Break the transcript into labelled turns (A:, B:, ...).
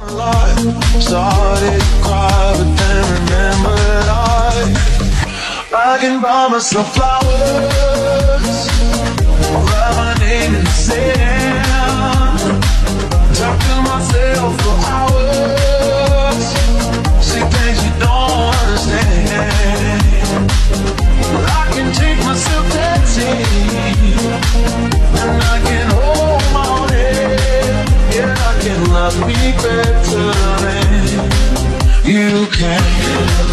A: Started cry, but then remembered I, I can buy myself flowers. be better than you can.